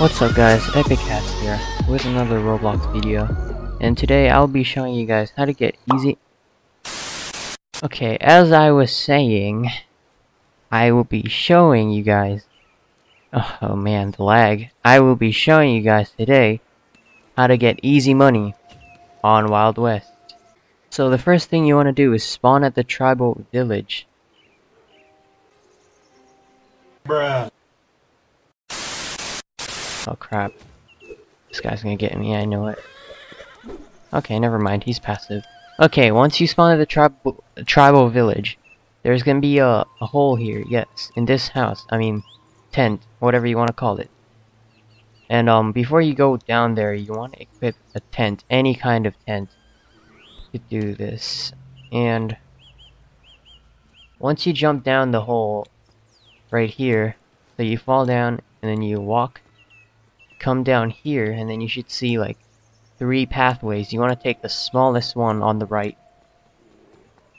What's up guys, Epic CatZz here, with another Roblox video. And today I'll be showing you guys how to get easy... Okay, as I was saying, I will be showing you guys... Oh, oh man, the lag. I will be showing you guys today how to get easy money on Wild West. So the first thing you want to do is spawn at the tribal village. Bruh. Oh crap. This guy's gonna get me, I know it. Okay, never mind, he's passive. Okay, once you spawn at the tribal tribal village, there's gonna be a, a hole here, yes, in this house, I mean, tent, whatever you want to call it. And um, before you go down there, you want to equip a tent, any kind of tent, to do this. And once you jump down the hole, right here, so you fall down and then you walk come down here and then you should see like three pathways. You want to take the smallest one on the right.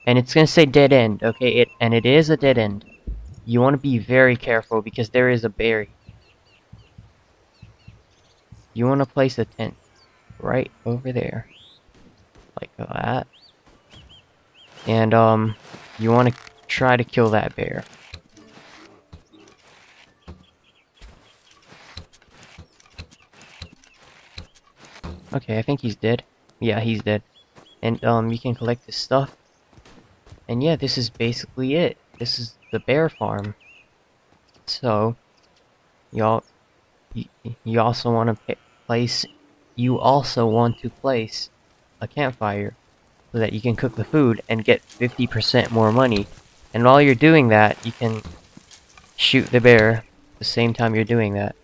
And it's going to say dead end, okay? It And it is a dead end. You want to be very careful because there is a bear. You want to place a tent right over there. Like that. And um, you want to try to kill that bear. Okay, I think he's dead. Yeah, he's dead. And, um, you can collect his stuff. And yeah, this is basically it. This is the bear farm. So, y'all, you also want to place, you also want to place a campfire so that you can cook the food and get 50% more money. And while you're doing that, you can shoot the bear the same time you're doing that.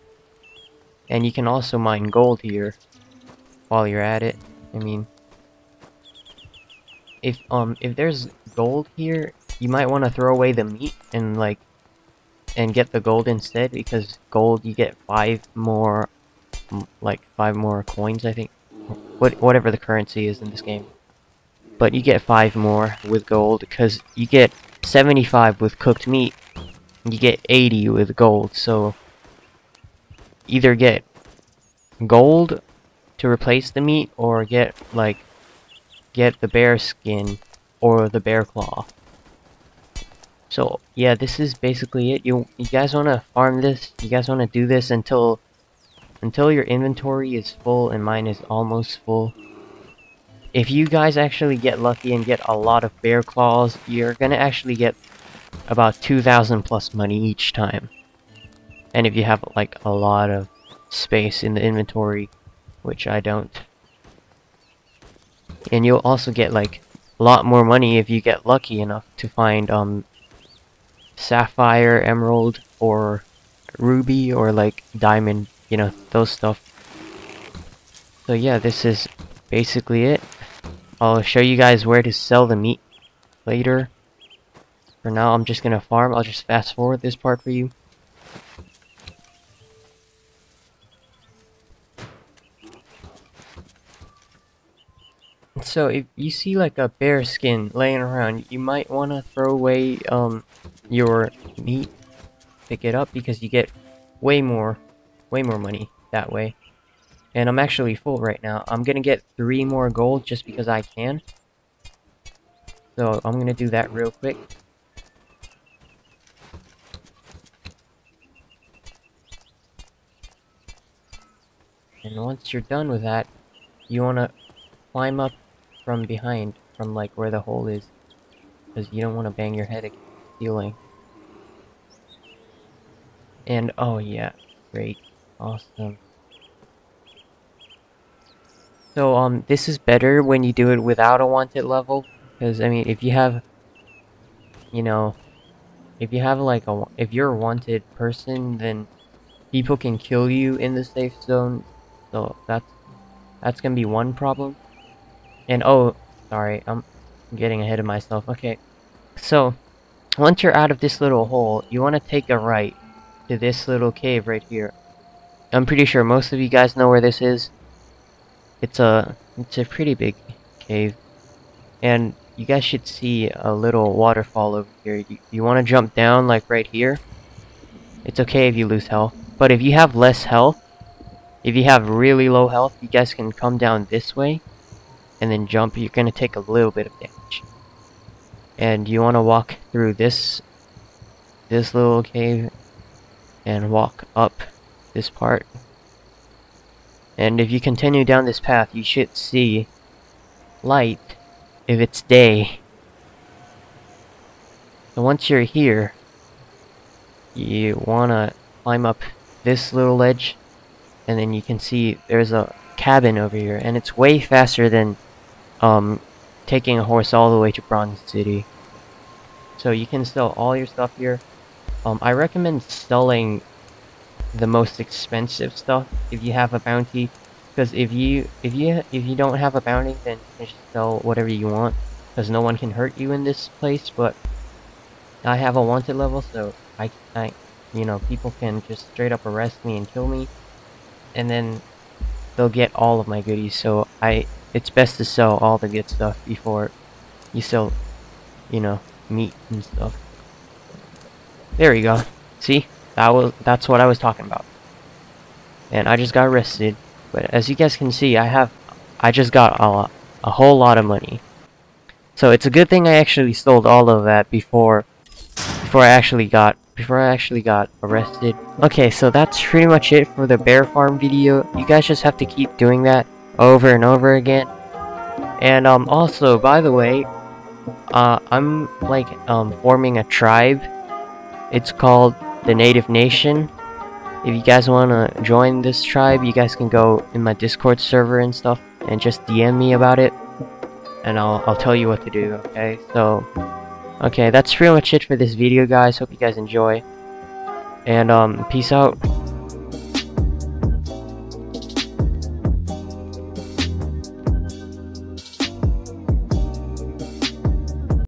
And you can also mine gold here while you're at it. I mean, if um if there's gold here, you might want to throw away the meat and like and get the gold instead because gold you get five more like five more coins I think. What whatever the currency is in this game. But you get five more with gold because you get 75 with cooked meat you get 80 with gold. So either get gold to replace the meat or get like get the bear skin or the bear claw. So yeah, this is basically it. You you guys want to farm this? You guys want to do this until until your inventory is full and mine is almost full. If you guys actually get lucky and get a lot of bear claws, you're gonna actually get about 2,000 plus money each time. And if you have like a lot of space in the inventory, which I don't. And you'll also get like a lot more money if you get lucky enough to find um sapphire, emerald, or ruby, or like diamond, you know, those stuff. So yeah, this is basically it. I'll show you guys where to sell the meat later. For now, I'm just gonna farm. I'll just fast forward this part for you. So if you see like a bear skin laying around, you might want to throw away um your meat, pick it up because you get way more, way more money that way. And I'm actually full right now. I'm gonna get three more gold just because I can. So I'm gonna do that real quick. And once you're done with that, you wanna climb up from behind, from like where the hole is. Because you don't want to bang your head against the ceiling. And, oh yeah, great, awesome. So, um, this is better when you do it without a wanted level. Because, I mean, if you have, you know, if you have like a, if you're a wanted person, then people can kill you in the safe zone. So that's, that's gonna be one problem. And oh, sorry, I'm getting ahead of myself. Okay, so once you're out of this little hole, you want to take a right to this little cave right here. I'm pretty sure most of you guys know where this is. It's a it's a pretty big cave, and you guys should see a little waterfall over here. You, you want to jump down like right here. It's okay if you lose health, but if you have less health, if you have really low health, you guys can come down this way and then jump. You're gonna take a little bit of damage. And you want to walk through this this little cave and walk up this part. And if you continue down this path, you should see light if it's day. So once you're here, you want to climb up this little ledge and then you can see there's a cabin over here and it's way faster than um, taking a horse all the way to Bronze City. So you can sell all your stuff here. Um, I recommend selling the most expensive stuff if you have a bounty because if you if you if you don't have a bounty then you can just sell whatever you want because no one can hurt you in this place but I have a wanted level so I, I you know people can just straight up arrest me and kill me and then they'll get all of my goodies so I it's best to sell all the good stuff before you sell you know meat and stuff there you go see that was that's what I was talking about. And I just got arrested. But as you guys can see, I have I just got a, a whole lot of money. So it's a good thing I actually sold all of that before before I actually got before I actually got arrested. Okay, so that's pretty much it for the bear farm video. You guys just have to keep doing that over and over again. And um also, by the way, uh I'm like um forming a tribe. It's called the Native Nation. If you guys want to join this tribe, you guys can go in my Discord server and stuff and just DM me about it. And I'll, I'll tell you what to do, okay? So, okay, that's pretty much it for this video, guys. Hope you guys enjoy. And, um, peace out.